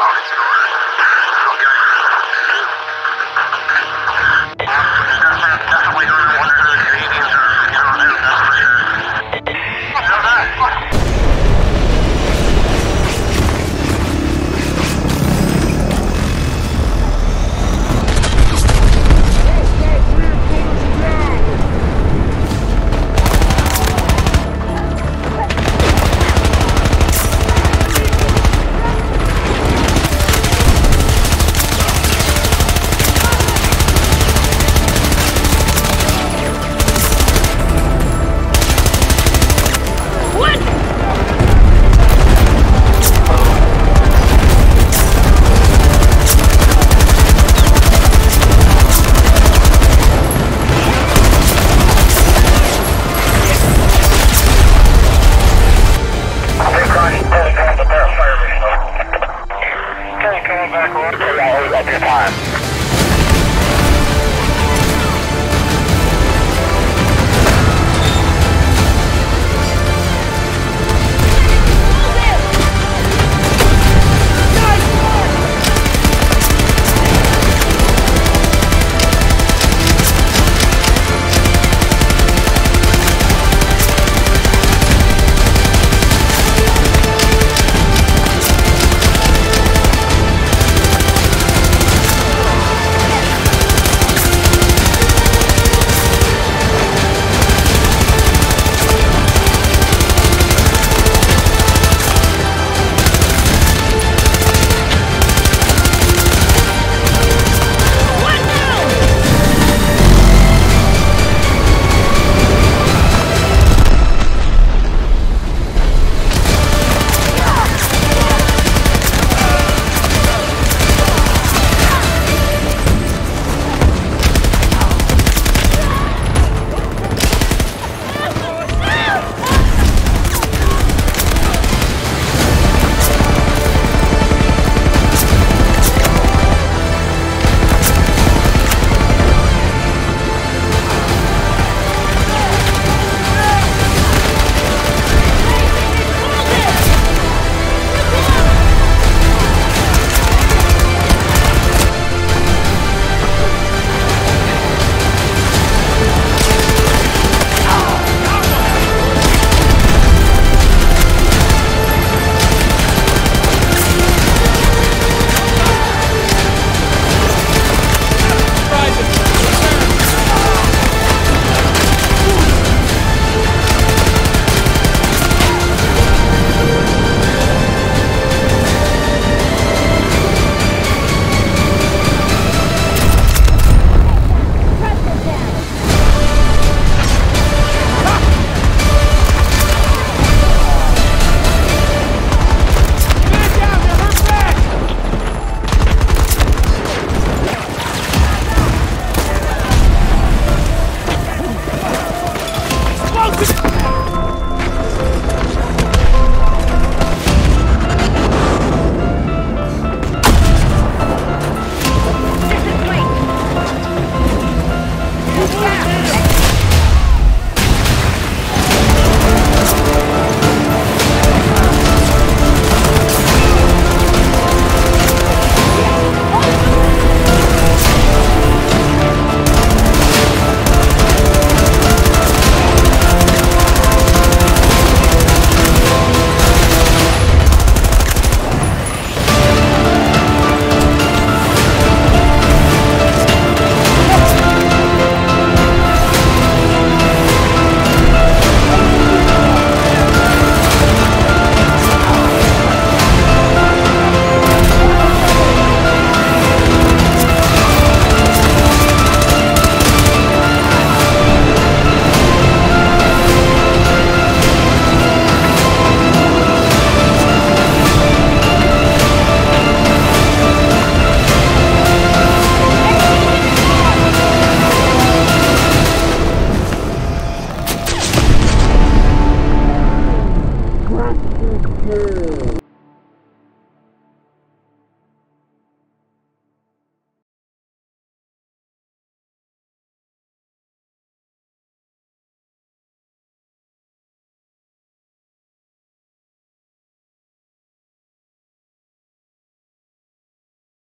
Definitely